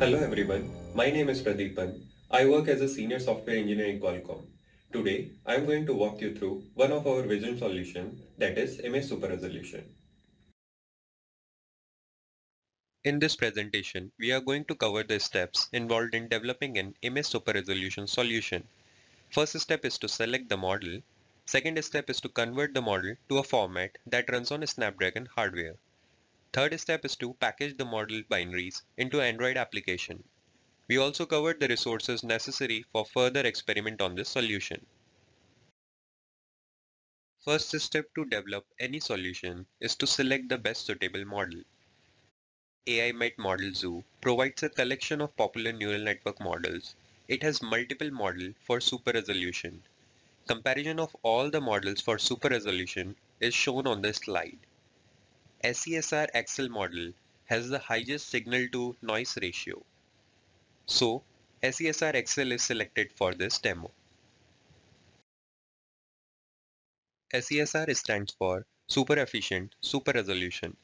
Hello everyone, my name is Pradeepan. I work as a senior software engineer in Qualcomm. Today, I am going to walk you through one of our vision solution that is image super resolution. In this presentation, we are going to cover the steps involved in developing an image super resolution solution. First step is to select the model. Second step is to convert the model to a format that runs on a Snapdragon hardware. Third step is to package the model binaries into Android application. We also covered the resources necessary for further experiment on this solution. First step to develop any solution is to select the best suitable model. AIMET Model Zoo provides a collection of popular neural network models. It has multiple models for super resolution. Comparison of all the models for super resolution is shown on the slide. SESR XL model has the highest signal to noise ratio. So SESR XL is selected for this demo. SESR stands for Super Efficient Super Resolution.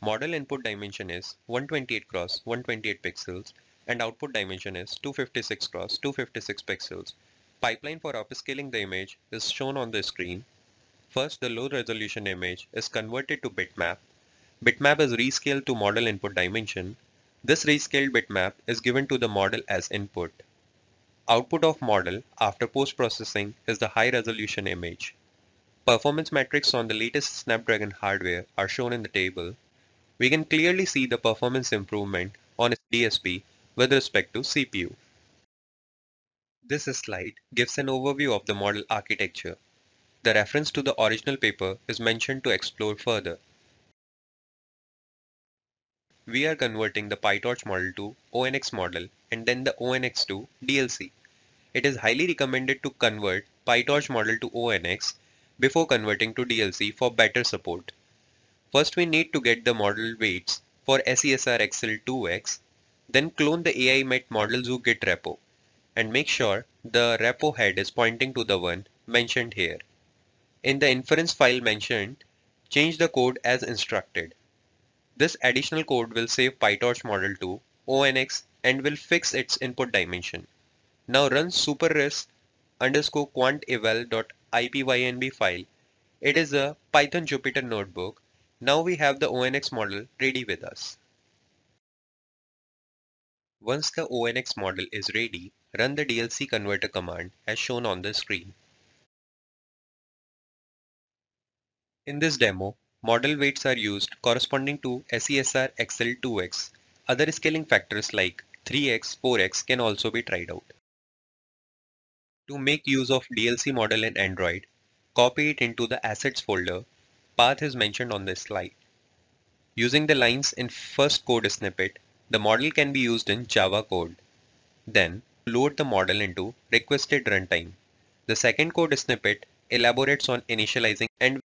Model input dimension is 128 x 128 pixels and output dimension is 256 x 256 pixels. Pipeline for upscaling the image is shown on the screen. First, the low resolution image is converted to bitmap Bitmap is rescaled to model input dimension. This rescaled bitmap is given to the model as input. Output of model after post-processing is the high-resolution image. Performance metrics on the latest Snapdragon hardware are shown in the table. We can clearly see the performance improvement on its DSP with respect to CPU. This slide gives an overview of the model architecture. The reference to the original paper is mentioned to explore further we are converting the PyTorch model to ONNX model and then the ONNX to DLC. It is highly recommended to convert PyTorch model to ONNX before converting to DLC for better support. First we need to get the model weights for SESR XL2X, then clone the AIMET model zoo repo and make sure the repo head is pointing to the one mentioned here. In the inference file mentioned, change the code as instructed. This additional code will save PyTorch model to ONNX and will fix its input dimension. Now run superres underscore quanteval.ipynb file. It is a Python Jupyter notebook. Now we have the ONNX model ready with us. Once the ONNX model is ready, run the DLC converter command as shown on the screen. In this demo, Model weights are used corresponding to SESR XL2X. Other scaling factors like 3x, 4x can also be tried out. To make use of DLC model in Android, copy it into the assets folder. Path is mentioned on this slide. Using the lines in first code snippet, the model can be used in Java code. Then load the model into requested runtime. The second code snippet elaborates on initializing and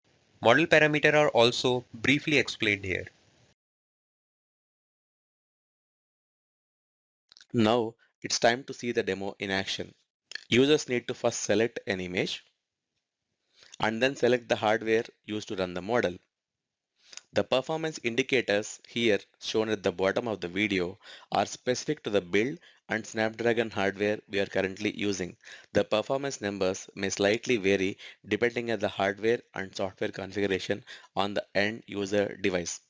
Model parameter are also briefly explained here. Now it's time to see the demo in action. Users need to first select an image and then select the hardware used to run the model. The performance indicators here shown at the bottom of the video are specific to the build and Snapdragon hardware we are currently using. The performance numbers may slightly vary depending on the hardware and software configuration on the end user device.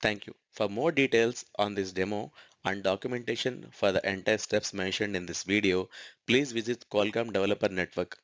Thank you. For more details on this demo and documentation for the entire steps mentioned in this video, please visit Qualcomm Developer Network.